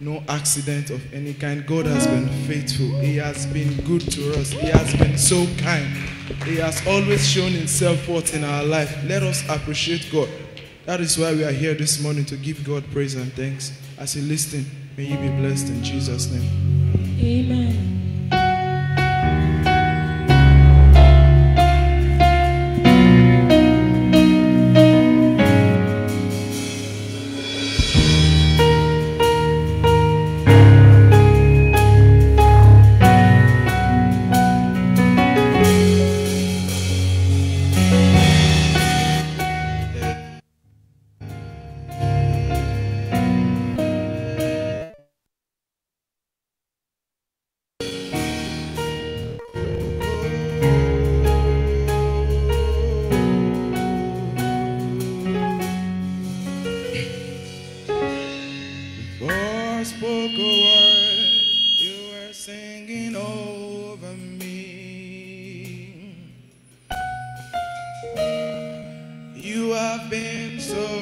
no accident of any kind. God has been faithful. He has been good to us. He has been so kind. He has always shown Himself forth in our life. Let us appreciate God. That is why we are here this morning to give God praise and thanks. As you listen, may you be blessed in Jesus' name. Amen. Spoke a word, you were singing over me. You have been so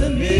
to me.